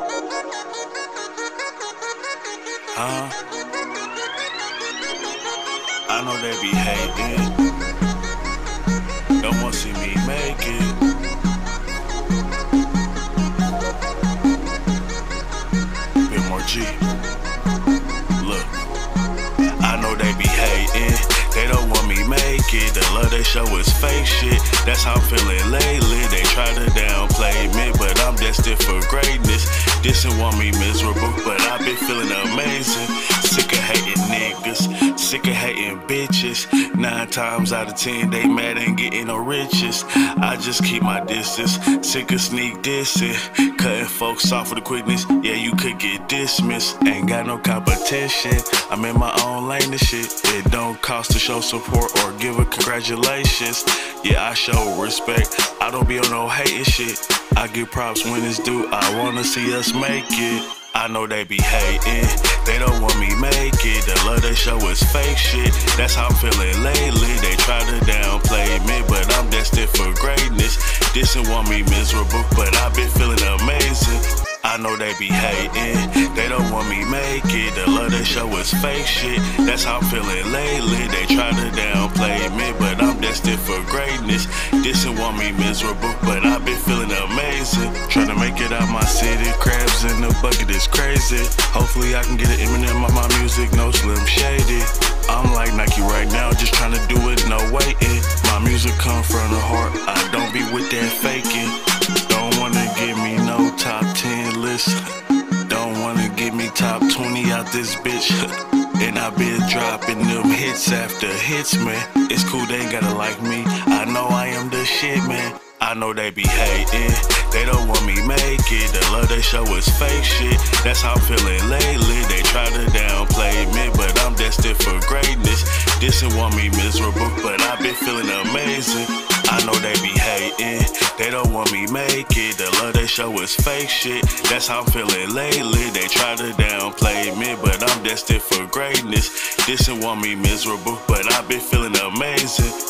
Uh huh. I know they be hating. Don't want to see me make it. Bit more G. The love they show is fake shit. That's how I'm feeling lately. They try to downplay me, but I'm destined for greatness. Didn't want me miserable, but I've been feeling amazing. Sick of hating niggas, sick of hating Nine times out of ten, they mad and getting no riches. I just keep my distance, sick of sneak dissing. Cutting folks off with the quickness, yeah, you could get dismissed. Ain't got no competition, I'm in my own lane and shit. It don't cost to show support or give a congratulations. Yeah, I show respect, I don't be on no hating shit. I give props when it's due, I wanna see us make it. I know they be hating, they don't want me make it. The love they show is fake shit. That's how I'm feeling lately. They try to downplay me, but I'm destined for greatness. Didn't want me miserable, but I've been feeling amazing. I know they be hating, they don't want me make it. The love they show is fake shit. That's how I'm feeling lately. They try to downplay me, but I'm destined for greatness. Me miserable, but I've been feeling amazing. Trying to make it out my city, crabs in the bucket is crazy. Hopefully I can get an Eminem on my music, no Slim Shady. I'm like Nike right now, just trying to do it, no waiting. My music come from the heart, I don't be with that faking. Don't wanna give me no top 10 list. Don't wanna give me top 20 out this bitch. And I been dropping them hits after hits, man. It's cool, they ain't gotta like me. I know I shit, man. I know they be hating, they don't want me make it. The love they show is fake shit. That's how I'm feeling lately. They try to downplay me, but I'm destined for greatness. This not want me miserable, but I've been feeling amazing. I know they be hating, they don't want me make it. The love they show is fake shit. That's how I'm feeling lately. They try to downplay me, but I'm destined for greatness. This not want me miserable, but I've been feeling amazing.